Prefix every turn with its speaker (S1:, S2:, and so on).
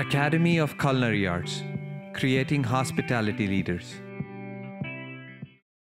S1: Academy of Culinary Arts, creating hospitality leaders.